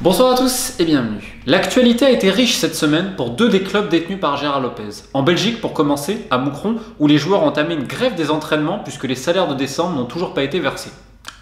Bonsoir à tous et bienvenue. L'actualité a été riche cette semaine pour deux des clubs détenus par Gérard Lopez. En Belgique, pour commencer, à Moucron, où les joueurs ont entamé une grève des entraînements puisque les salaires de décembre n'ont toujours pas été versés.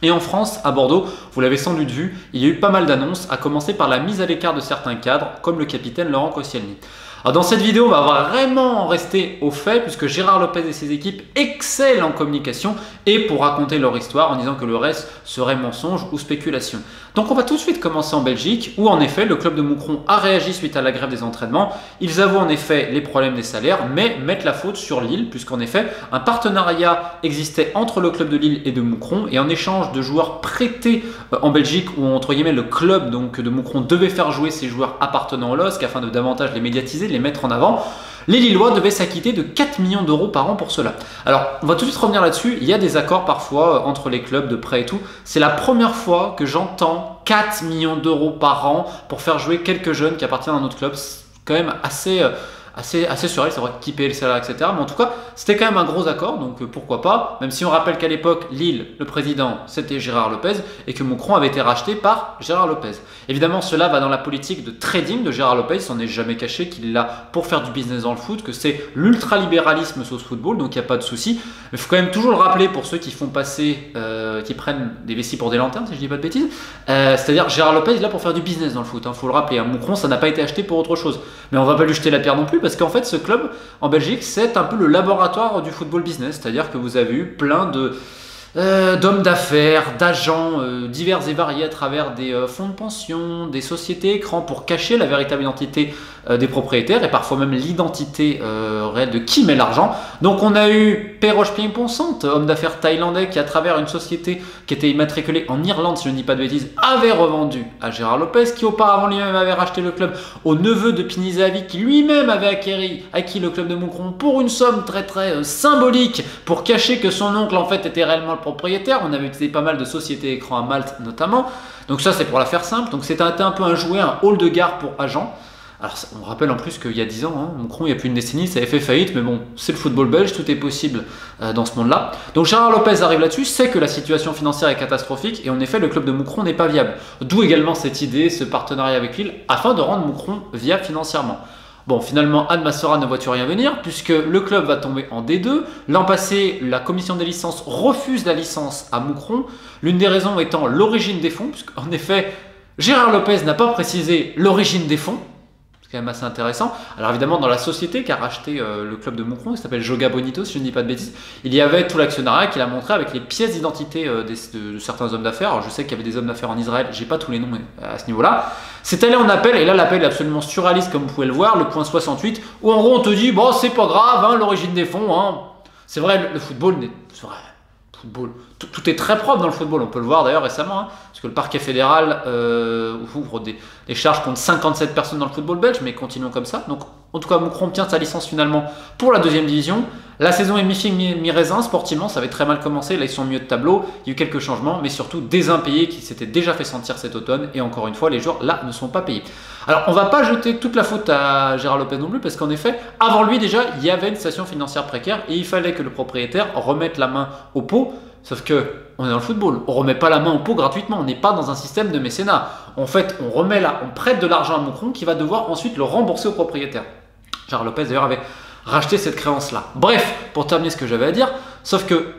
Et en France, à Bordeaux, vous l'avez sans doute vu, il y a eu pas mal d'annonces, à commencer par la mise à l'écart de certains cadres, comme le capitaine Laurent Koscielny. Alors dans cette vidéo, on va vraiment rester au fait, puisque Gérard Lopez et ses équipes excellent en communication et pour raconter leur histoire en disant que le reste serait mensonge ou spéculation. Donc on va tout de suite commencer en Belgique, où en effet le club de Moucron a réagi suite à la grève des entraînements. Ils avouent en effet les problèmes des salaires, mais mettent la faute sur Lille, puisqu'en effet un partenariat existait entre le club de Lille et de Moucron, et en échange de joueurs prêtés euh, en Belgique, où entre guillemets le club donc, de Moucron devait faire jouer ses joueurs appartenant au LOSC afin de davantage les médiatiser, les mettre en avant, les Lillois devaient s'acquitter de 4 millions d'euros par an pour cela. Alors, on va tout de suite revenir là-dessus. Il y a des accords parfois euh, entre les clubs de prêt et tout. C'est la première fois que j'entends 4 millions d'euros par an pour faire jouer quelques jeunes qui appartiennent à notre club. C'est quand même assez. Assez, assez c'est vrai qui payait le salaire, etc. Mais en tout cas, c'était quand même un gros accord, donc euh, pourquoi pas, même si on rappelle qu'à l'époque, Lille, le président, c'était Gérard Lopez, et que Moucron avait été racheté par Gérard Lopez. Évidemment, cela va dans la politique de trading de Gérard Lopez, il s'en est jamais caché qu'il est là pour faire du business dans le foot, que c'est l'ultralibéralisme sauce football, donc il n'y a pas de souci. Il faut quand même toujours le rappeler pour ceux qui font passer, euh, qui prennent des vessies pour des lanternes, si je dis pas de bêtises, euh, c'est-à-dire Gérard Lopez est là pour faire du business dans le foot, il hein, faut le rappeler. Hein. Moucron, ça n'a pas été acheté pour autre chose. Mais on va pas lui jeter la pierre non plus, parce qu'en fait, ce club en Belgique, c'est un peu le laboratoire du football business, c'est-à-dire que vous avez eu plein de euh, d'hommes d'affaires, d'agents euh, divers et variés à travers des euh, fonds de pension, des sociétés écrans pour cacher la véritable identité des propriétaires et parfois même l'identité réelle de qui met l'argent. Donc on a eu Perroche Ponsante, homme d'affaires thaïlandais qui à travers une société qui était immatriculée en Irlande, si je ne dis pas de bêtises, avait revendu à Gérard Lopez qui auparavant lui-même avait racheté le club au neveu de Pinizavi qui lui-même avait acquis, le club de Moucron pour une somme très très symbolique pour cacher que son oncle en fait était réellement le propriétaire. On avait utilisé pas mal de sociétés écrans à Malte notamment. Donc ça c'est pour la faire simple. Donc c'était un, peu un jouet, un hall de gare pour agents. Alors on rappelle en plus qu'il y a 10 ans, hein, Macron il y a plus une décennie, ça avait fait faillite, mais bon, c'est le football belge, tout est possible euh, dans ce monde-là. Donc Gérard Lopez arrive là-dessus, sait que la situation financière est catastrophique, et en effet le club de Moucron n'est pas viable. D'où également cette idée, ce partenariat avec Lille, afin de rendre Moucron viable financièrement. Bon, finalement, Anne Massera ne voit-tu rien venir, puisque le club va tomber en D2. L'an passé, la commission des licences refuse la licence à Moucron, l'une des raisons étant l'origine des fonds, puisqu'en effet, Gérard Lopez n'a pas précisé l'origine des fonds, c'est quand même assez intéressant. Alors évidemment, dans la société qui a racheté euh, le club de Moucron, qui s'appelle Joga Bonito, si je ne dis pas de bêtises, il y avait tout l'actionnariat qu'il a montré avec les pièces d'identité euh, de, certains hommes d'affaires. Alors je sais qu'il y avait des hommes d'affaires en Israël, j'ai pas tous les noms euh, à ce niveau-là. C'est allé en appel, et là l'appel est absolument surréaliste comme vous pouvez le voir, le point 68, où en gros on te dit, bon c'est pas grave, hein, l'origine des fonds, hein. c'est vrai, le, football, c'est vrai, Tout, est très propre dans le football, on peut le voir d'ailleurs récemment, hein, parce que le parquet fédéral euh, ouvre des, charges contre 57 personnes dans le football belge, mais continuons comme ça. En tout cas, Moucron obtient sa licence finalement pour la deuxième division. La saison est mi-figue, mi-raisin, sportivement, ça avait très mal commencé, là ils sont mieux de tableau, il y a eu quelques changements, mais surtout des impayés qui s'étaient déjà fait sentir cet automne, et encore une fois, les joueurs là ne sont pas payés. Alors, on va pas jeter toute la faute à Gérard Lopez non plus, parce qu'en effet, avant lui déjà, il y avait une situation financière précaire, et il fallait que le propriétaire remette la main au pot Sauf que on est dans le football, on remet pas la main au pot gratuitement, on n'est pas dans un système de mécénat. En fait, on remet là, on prête de l'argent à Moucron qui va devoir ensuite le rembourser au propriétaire. Gérard Lopez d'ailleurs avait racheté cette créance là. Bref, pour terminer ce que j'avais à dire, sauf que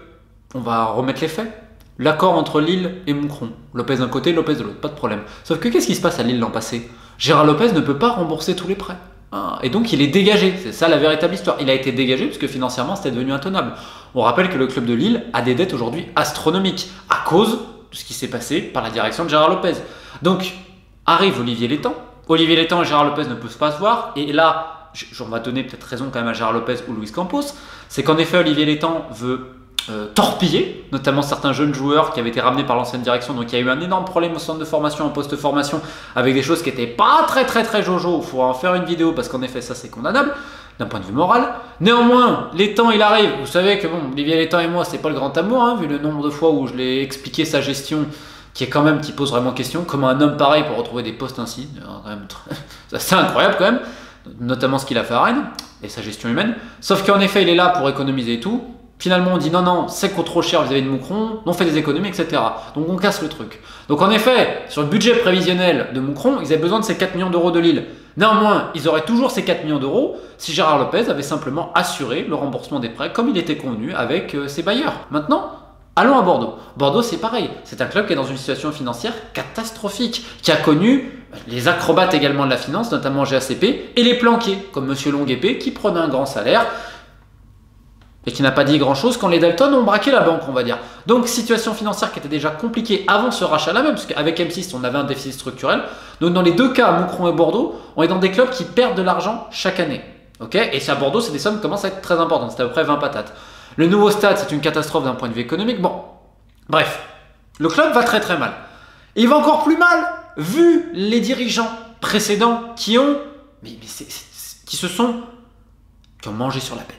on va remettre les faits. L'accord entre Lille et Moucron. Lopez d'un côté, Lopez de l'autre, pas de problème. Sauf que qu'est-ce qui se passe à Lille l'an passé? Gérard Lopez ne peut pas rembourser tous les prêts. Ah, et donc il est dégagé, c'est ça la véritable histoire. Il a été dégagé puisque financièrement c'était devenu intenable. On rappelle que le club de Lille a des dettes aujourd'hui astronomiques à cause de ce qui s'est passé par la direction de Gérard Lopez. Donc arrive Olivier Létang. Olivier Létang et Gérard Lopez ne peuvent pas se voir. Et là, j'en vais donner peut-être raison quand même à Gérard Lopez ou Luis Campos. C'est qu'en effet, Olivier Létang veut euh, torpiller, notamment certains jeunes joueurs qui avaient été ramenés par l'ancienne direction. Donc il y a eu un énorme problème au centre de formation, en post-formation, avec des choses qui n'étaient pas très très très jojo. Il faut en faire une vidéo parce qu'en effet ça c'est condamnable d'un point de vue moral. Néanmoins, les il arrive. Vous savez que bon, Olivier Létang et moi c'est pas le grand amour, hein, vu le nombre de fois où je l'ai expliqué sa gestion qui est quand même qui pose vraiment question. Comment un homme pareil peut retrouver des postes ainsi? C'est incroyable quand même, notamment ce qu'il a fait à Rennes et sa gestion humaine. Sauf qu'en effet, il est là pour économiser et tout. Finalement, on dit non, non, c'est trop cher vis-à-vis de Moucron, on fait des économies, etc. Donc on casse le truc. Donc en effet, sur le budget prévisionnel de Moucron, ils avaient besoin de ces 4 millions d'euros de Lille. Néanmoins, ils auraient toujours ces 4 millions d'euros si Gérard Lopez avait simplement assuré le remboursement des prêts comme il était convenu avec euh, ses bailleurs. Maintenant, allons à Bordeaux. Bordeaux, c'est pareil. C'est un club qui est dans une situation financière catastrophique, qui a connu les acrobates également de la finance, notamment GACP, et les planqués, comme Monsieur Longuepé, qui prenait un grand salaire, et qui n'a pas dit grand-chose quand les Dalton ont braqué la banque, on va dire. Donc situation financière qui était déjà compliquée avant ce rachat-là même, parce qu'avec M6, on avait un déficit structurel. Donc dans les deux cas, Moucron et Bordeaux, on est dans des clubs qui perdent de l'argent chaque année. ok? Et à Bordeaux, c'est des sommes qui commencent à être très importantes, c'est à peu près 20 patates. Le nouveau stade, c'est une catastrophe d'un point de vue économique. Bon, bref, le club va très très mal. Il va encore plus mal, vu les dirigeants précédents qui ont, se sont, qui ont mangé sur la bête.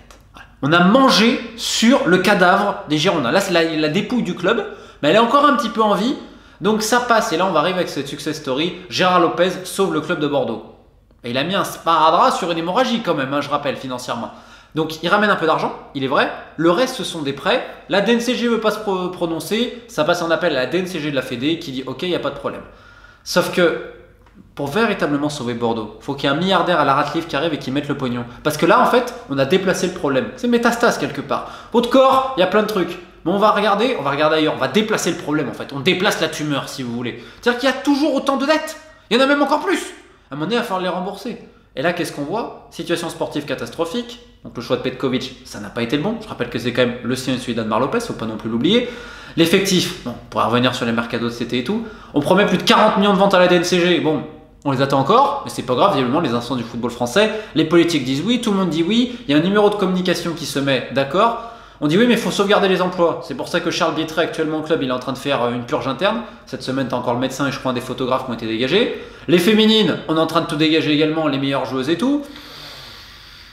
On a mangé sur le cadavre des Girondins. Là, c'est la, dépouille du club, mais elle est encore un petit peu en vie. Donc ça passe. Et là, on va arriver avec cette success story. Gérard Lopez sauve le club de Bordeaux. Et il a mis un sparadrap sur une hémorragie quand même, hein, je rappelle, financièrement. Donc il ramène un peu d'argent, il est vrai. Le reste, ce sont des prêts. La DNCG ne veut pas se prononcer. Ça passe en appel à la DNCG de la Fédé qui dit OK, il n'y a pas de problème. Sauf que pour véritablement sauver Bordeaux, faut qu'il y ait un milliardaire à la Ratliff qui arrive et qui mette le pognon. Parce que là, en fait, on a déplacé le problème. C'est métastase quelque part. Votre corps, il y a plein de trucs. Mais on va regarder, on va regarder ailleurs, on va déplacer le problème en fait. On déplace la tumeur si vous voulez. C'est-à-dire qu'il y a toujours autant de dettes. Il y en a même encore plus. À un moment donné, il va falloir les rembourser. Et là, qu'est-ce qu'on voit? Situation sportive catastrophique. Donc le choix de Petkovic, ça n'a pas été le bon. Je rappelle que c'est quand même le sien et celui d'Admar Lopez, faut pas non plus l'oublier. L'effectif, bon, pour revenir sur les mercados de CT et tout, on promet plus de 40 millions de ventes à la DNCG. Bon, on les attend encore, mais c'est pas grave, visiblement les instants du football français, les politiques disent oui, tout le monde dit oui, il y a un numéro de communication qui se met d'accord. On dit oui, mais il faut sauvegarder les emplois. C'est pour ça que Charles Bietret, actuellement au club, il est en train de faire euh, une purge interne. Cette semaine, tu encore le médecin et je crois des photographes qui ont été dégagés. Les féminines, on est en train de tout dégager également, les meilleures joueuses et tout.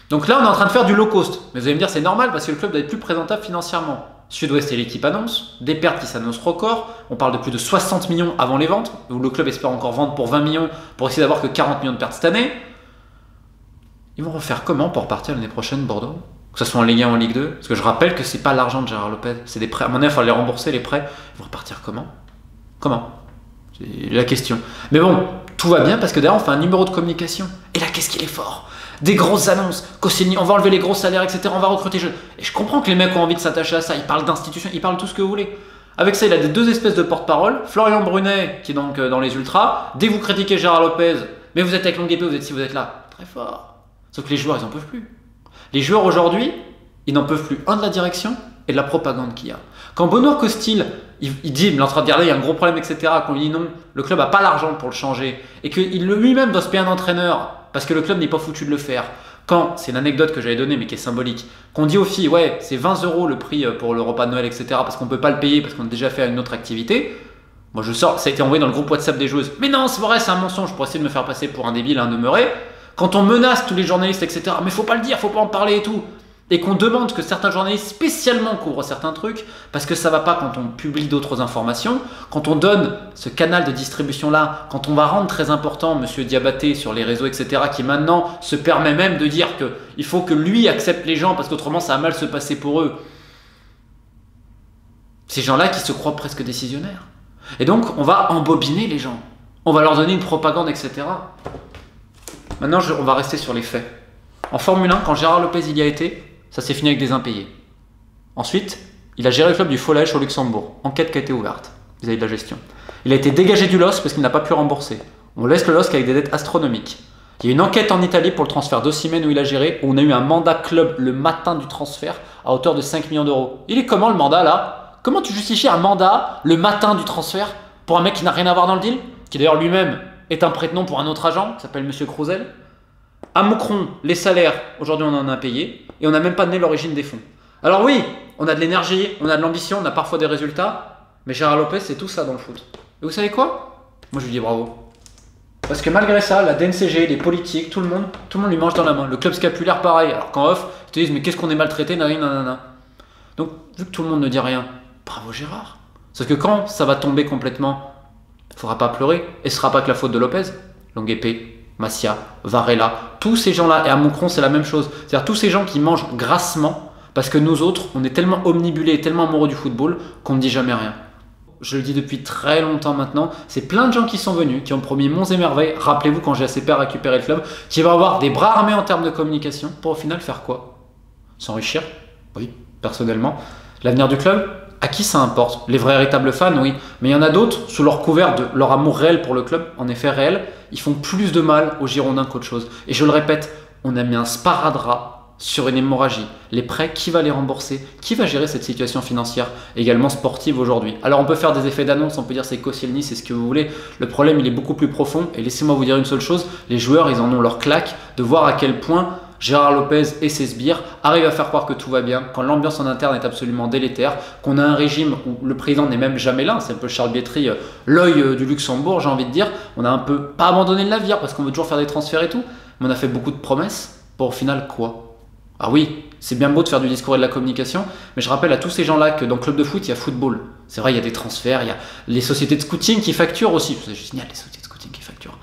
Donc là, on est en train de faire du low cost. Mais vous allez me dire, c'est normal parce que le club doit être plus présentable financièrement. Sud-Ouest et l'équipe annonce, des pertes qui s'annoncent record. On parle de plus de 60 millions avant les ventes, où le club espère encore vendre pour 20 millions pour essayer d'avoir que 40 millions de pertes cette année. Ils vont refaire comment pour repartir l'année prochaine Bordeaux? Que ce soit en Ligue 1 ou en Ligue 2 Parce que je rappelle que c'est pas l'argent de Gérard Lopez, c'est des prêts. À mon avis, il faut les rembourser les prêts. Ils vont repartir comment? Comment? C'est la question. Mais bon, tout va bien parce que derrière on fait un numéro de communication. Et là, qu'est-ce qu'il est fort? Des grosses annonces, on va enlever les gros salaires, etc. On va recruter jeunes. Et je comprends que les mecs ont envie de s'attacher à ça. Ils parlent d'institutions, ils parlent tout ce que vous voulez. Avec ça, il a des deux espèces de porte-parole. Florian Brunet, qui est donc euh, dans les ultras. Dès vous critiquez Gérard Lopez, mais vous êtes avec Longuepé, vous êtes si vous êtes là. Très fort. Sauf que les joueurs, ils n'en peuvent plus. Les joueurs aujourd'hui, ils n'en peuvent plus. Un de la direction et de la propagande qu'il y a. Quand Benoît Costil, il, dit, il est en train de dire, il y a un gros problème, etc., qu'on lui dit non, le club n'a pas l'argent pour le changer, et qu'il lui-même doit se payer un entraîneur, parce que le club n'est pas foutu de le faire, quand, c'est une anecdote que j'avais donnée mais qui est symbolique, qu'on dit aux filles, ouais, c'est 20 euros le prix euh, pour le repas de Noël, etc., parce qu'on ne peut pas le payer parce qu'on a déjà fait une autre activité, moi je sors, ça a été envoyé dans le groupe WhatsApp des joueuses, mais non, c'est vrai, c'est un mensonge, pour essayer de me faire passer pour un débile, un demeuré. Quand on menace tous les journalistes, etc., mais faut pas le dire, faut pas en parler et tout, et qu'on demande que certains journalistes spécialement couvrent certains trucs, parce que ça va pas quand on publie d'autres informations, quand on donne ce canal de distribution-là, quand on va rendre très important Monsieur Diabaté sur les réseaux, etc., qui maintenant se permet même de dire qu'il faut que lui accepte les gens, parce qu'autrement ça va mal se passer pour eux. Ces gens-là qui se croient presque décisionnaires. Et donc on va embobiner les gens, on va leur donner une propagande, etc. Maintenant on va rester sur les faits. En Formule 1, quand Gérard Lopez y a été, ça s'est fini avec des impayés. Ensuite, il a géré le club du Follèche au Luxembourg. Enquête qui a été ouverte vis-à-vis de la gestion. Il a été dégagé du LOS parce qu'il n'a pas pu rembourser. On laisse le LOS avec des dettes astronomiques. Il y a une enquête en Italie pour le transfert d'Ossimène où il a géré, où on a eu un mandat club le matin du transfert à hauteur de 5 millions d'euros. Il est comment le mandat là? Comment tu justifies un mandat le matin du transfert pour un mec qui n'a rien à voir dans le deal? Qui d'ailleurs lui-même est un prête-nom pour un autre agent, qui s'appelle Monsieur Crouzel à Moucron, les salaires, aujourd'hui on en a payé, et on n'a même pas donné l'origine des fonds. Alors oui, on a de l'énergie, on a de l'ambition, on a parfois des résultats, mais Gérard Lopez, c'est tout ça dans le foot. Et vous savez quoi? Moi je lui dis bravo. Parce que malgré ça, la DNCG, les politiques, tout le monde, tout le monde lui mange dans la main. Le club scapulaire, pareil. Alors qu'en off, ils te disent mais qu'est-ce qu'on est maltraité, nanana. Donc, vu que tout le monde ne dit rien, bravo Gérard. Parce que quand ça va tomber complètement, faudra pas pleurer, et ce sera pas que la faute de Lopez. Longue épée, Massia, Varela, tous ces gens-là, et à Moucron c'est la même chose, c'est-à-dire tous ces gens qui mangent grassement Parce que nous autres, on est tellement omnibulés, tellement amoureux du football qu'on ne dit jamais rien. Je le dis depuis très longtemps maintenant, c'est plein de gens qui sont venus, qui ont promis monts et merveilles. Rappelez-vous quand GACP a récupéré le club, qui va avoir des bras armés en termes de communication pour au final faire quoi? S'enrichir? Oui, personnellement. L'avenir du club? À qui ça importe? Les vrais véritables fans, oui. Mais il y en a d'autres, sous leur couvert de leur amour réel pour le club, en effet réel, ils font plus de mal aux Girondins qu'autre chose. Et je le répète, on a mis un sparadrap sur une hémorragie. Les prêts, qui va les rembourser? Qui va gérer cette situation financière, également sportive aujourd'hui? Alors on peut faire des effets d'annonce, on peut dire c'est Koscielny, c'est ce que vous voulez. Le problème, il est beaucoup plus profond. Et laissez-moi vous dire une seule chose, les joueurs, ils en ont leur claque de voir à quel point Gérard Lopez et ses sbires arrivent à faire croire que tout va bien, quand l'ambiance en interne est absolument délétère, qu'on a un régime où le président n'est même jamais là, c'est un peu Charles Bietri, euh, l'œil euh, du Luxembourg, j'ai envie de dire. On a un peu pas abandonné le navire parce qu'on veut toujours faire des transferts et tout, mais on a fait beaucoup de promesses pour au final quoi? Ah oui, c'est bien beau de faire du discours et de la communication, mais je rappelle à tous ces gens-là que dans le club de foot, il y a football. C'est vrai, il y a des transferts, il y a les sociétés de scouting qui facturent aussi. C'est génial, les sociétés de scouting qui facturent.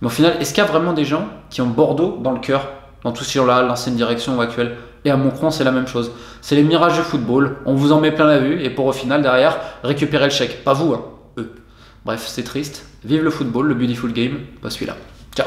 Mais au final, est-ce qu'il y a vraiment des gens qui ont Bordeaux dans le cœur? Dans tous ces gens-là, l'ancienne direction ou actuelle. Et à Moncron, c'est la même chose. C'est les mirages du football, on vous en met plein la vue, et pour au final, derrière, récupérer le chèque. Pas vous, hein, eux. Bref, c'est triste. Vive le football, le beautiful game, pas celui-là. Ciao